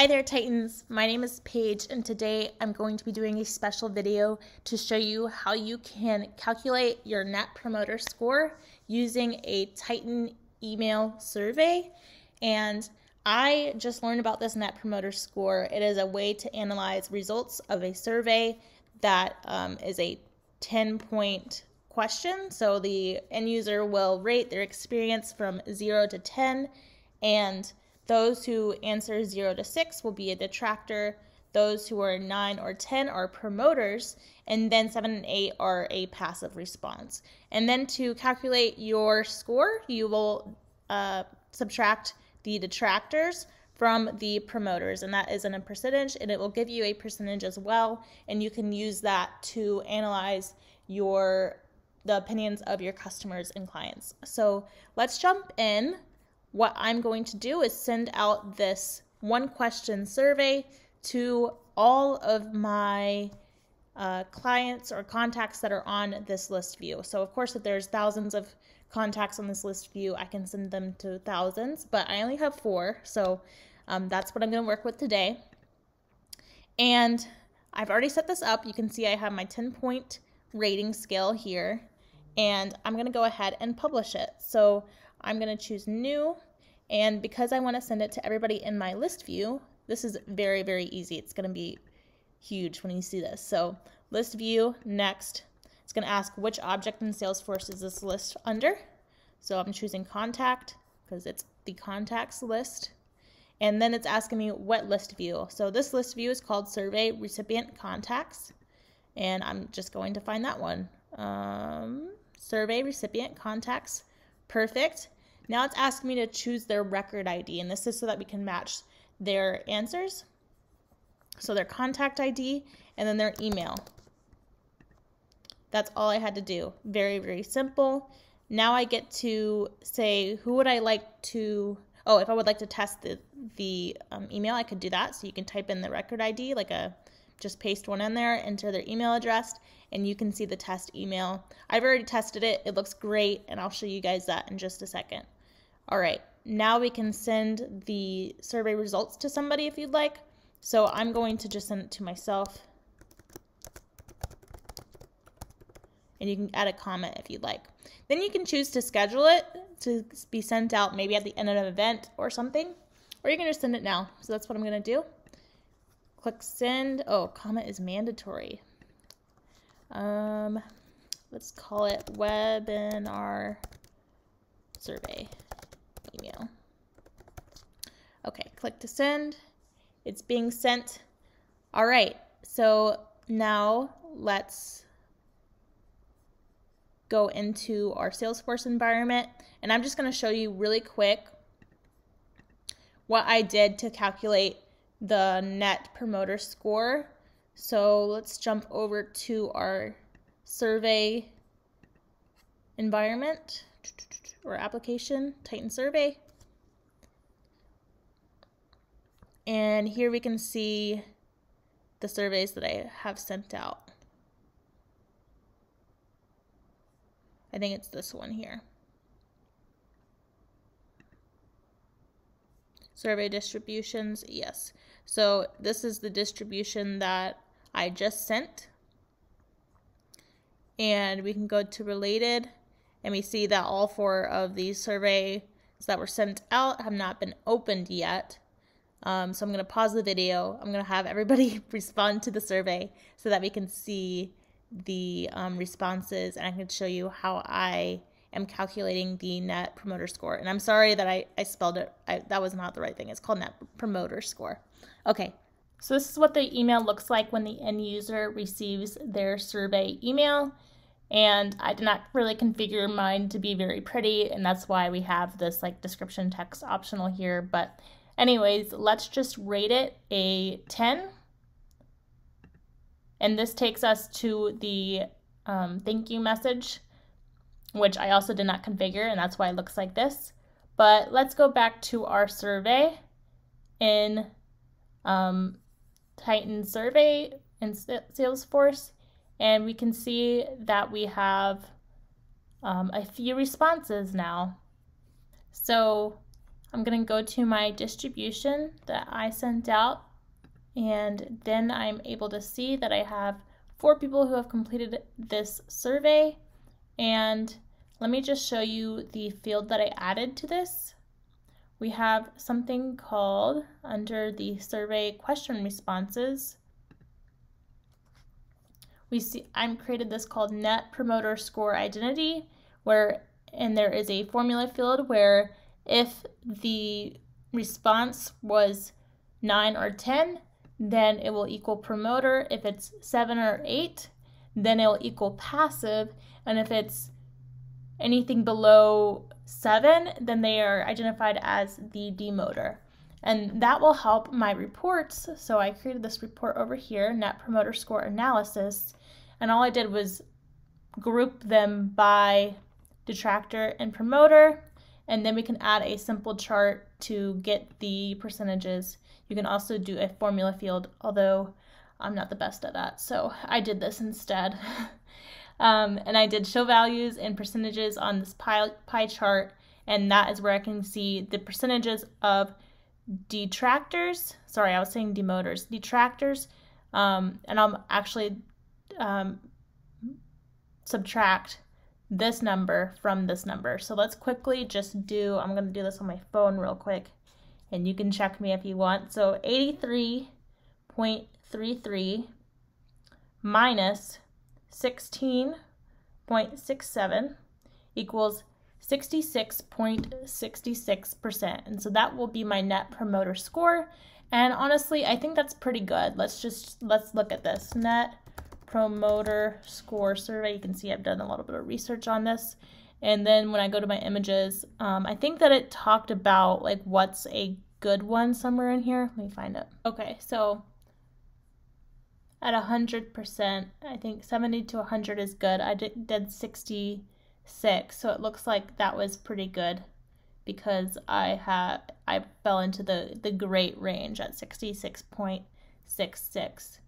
Hi there Titans, my name is Paige and today I'm going to be doing a special video to show you how you can calculate your Net Promoter Score using a Titan email survey and I just learned about this Net Promoter Score. It is a way to analyze results of a survey that um, is a 10 point question. So the end user will rate their experience from 0 to 10 and those who answer 0 to 6 will be a detractor. Those who are 9 or 10 are promoters. And then 7 and 8 are a passive response. And then to calculate your score, you will uh, subtract the detractors from the promoters and that is in a percentage and it will give you a percentage as well and you can use that to analyze your the opinions of your customers and clients so let's jump in what I'm going to do is send out this one question survey to all of my uh, clients or contacts that are on this list view. So, of course, if there's thousands of contacts on this list view, I can send them to thousands, but I only have four. So, um, that's what I'm going to work with today. And I've already set this up. You can see I have my 10 point rating scale here, and I'm going to go ahead and publish it. So, I'm going to choose new. And because I want to send it to everybody in my list view, this is very, very easy. It's going to be huge when you see this. So list view, next. It's going to ask which object in Salesforce is this list under. So I'm choosing contact because it's the contacts list. And then it's asking me what list view. So this list view is called survey recipient contacts. And I'm just going to find that one. Um, survey recipient contacts Perfect. Now it's asking me to choose their record ID, and this is so that we can match their answers. So their contact ID and then their email. That's all I had to do. Very, very simple. Now I get to say who would I like to, oh, if I would like to test the, the um, email, I could do that. So you can type in the record ID, like a, just paste one in there, enter their email address, and you can see the test email. I've already tested it. It looks great, and I'll show you guys that in just a second. All right, now we can send the survey results to somebody if you'd like. So I'm going to just send it to myself. And you can add a comment if you'd like. Then you can choose to schedule it to be sent out maybe at the end of an event or something. Or you can just send it now. So that's what I'm going to do. Click send. Oh, comment is mandatory. Um, let's call it webinar survey email. Okay, click to send. It's being sent. All right, so now let's go into our Salesforce environment. And I'm just going to show you really quick what I did to calculate the net promoter score so let's jump over to our survey environment or application, Titan Survey. And here we can see the surveys that I have sent out. I think it's this one here. Survey distributions, yes. So this is the distribution that I just sent. And we can go to related and we see that all four of these surveys that were sent out have not been opened yet. Um, so I'm going to pause the video. I'm going to have everybody respond to the survey so that we can see the um, responses and I can show you how I am calculating the net promoter score. And I'm sorry that I, I spelled it. I, that was not the right thing. It's called net promoter score. Okay, so this is what the email looks like when the end user receives their survey email. And I did not really configure mine to be very pretty, and that's why we have this like description text optional here. But anyways, let's just rate it a 10. And this takes us to the um, thank you message, which I also did not configure, and that's why it looks like this. But let's go back to our survey in um, Titan survey in Salesforce, and we can see that we have um, a few responses now. So I'm going to go to my distribution that I sent out and then I'm able to see that I have four people who have completed this survey and let me just show you the field that I added to this. We have something called under the survey question responses. We see I'm created this called net promoter score identity where and there is a formula field where if the response was 9 or 10, then it will equal promoter. If it's 7 or 8, then it will equal passive. And if it's anything below 7, then they are identified as the demoter. And that will help my reports. So I created this report over here, Net Promoter Score Analysis. And all I did was group them by detractor and promoter and then we can add a simple chart to get the percentages. You can also do a formula field, although I'm not the best at that, so I did this instead. um, and I did show values and percentages on this pie, pie chart, and that is where I can see the percentages of detractors. Sorry, I was saying demoters. Detractors, um, and I'll actually um, subtract this number from this number. So let's quickly just do, I'm going to do this on my phone real quick, and you can check me if you want. So 83.33 minus 16.67 equals 66.66%. And so that will be my net promoter score. And honestly, I think that's pretty good. Let's just, let's look at this. Net promoter score survey. You can see I've done a little bit of research on this. And then when I go to my images, um, I think that it talked about like what's a good one somewhere in here. Let me find it. Okay, so at 100%, I think 70 to 100 is good. I did, did 66, so it looks like that was pretty good because I had I fell into the the great range at 66.66.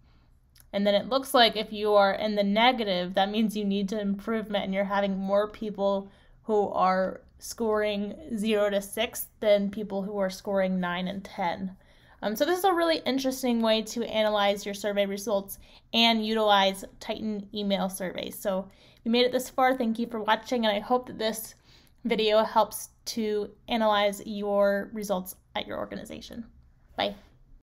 And then it looks like if you are in the negative, that means you need to improvement and you're having more people who are scoring 0 to 6 than people who are scoring 9 and 10. Um, so this is a really interesting way to analyze your survey results and utilize Titan email surveys. So if you made it this far, thank you for watching, and I hope that this video helps to analyze your results at your organization. Bye.